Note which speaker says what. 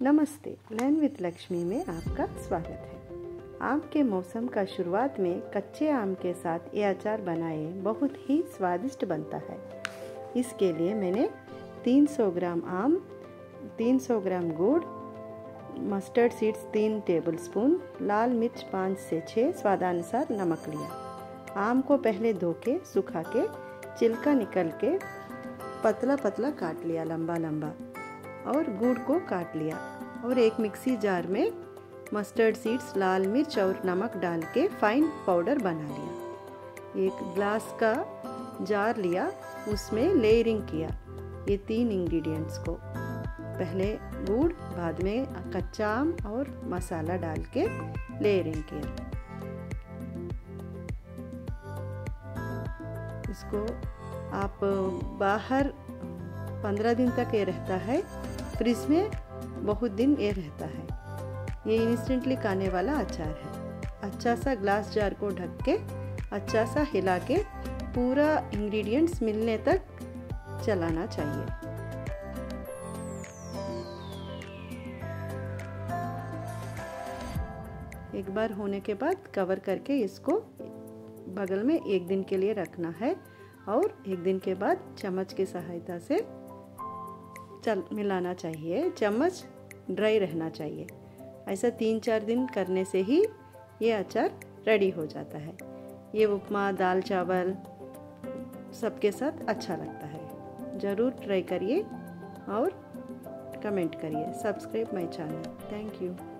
Speaker 1: नमस्ते लैन विद लक्ष्मी में आपका स्वागत है। आम के मौसम का शुरुआत में कच्चे आम के साथ ये अचार बनाए बहुत ही स्वादिष्ट बनता है। इसके लिए मैंने 300 ग्राम आम 300 ग्राम गुड़ मस्टर्ड सीड्स तीन टेबलस्पून लाल मिर्च पाँच से छः स्वादानुसार नमक लिया। आम को पहले धो के सुखा के, छिलका निकल के पतला पतला काट लिया लंबा लंबा और गुड़ को काट लिया और एक मिक्सी जार में मस्टर्ड सीड्स लाल मिर्च और नमक डाल के फाइन पाउडर बना लिया। एक ग्लास का जार लिया, उसमें लेयरिंग किया ये तीन इंग्रेडिएंट्स को। पहले गुड़, बाद में कच्चा आम और मसाला डाल के लेयरिंग किया। इसको आप बाहर पंद्रह दिन तक ये रहता है। फ्रिज में बहुत दिन ये रहता है। ये इंस्टेंटली खाने वाला अचार है। अच्छा सा ग्लास जार को ढक के अच्छा सा हिला के पूरा इंग्रेडिएंट्स मिलने तक चलाना चाहिए। एक बार होने के बाद कवर करके इसको बगल में एक दिन के लिए रखना है और एक दिन के बाद चम्मच की सहायता से चल, मिलाना चाहिए। चम्मच ड्राई रहना चाहिए। ऐसा तीन चार दिन करने से ही ये अचार रेडी हो जाता है। ये उपमा, दाल, चावल सबके साथ अच्छा लगता है। ज़रूर ट्राई करिए और कमेंट करिए। Subscribe my channel thank you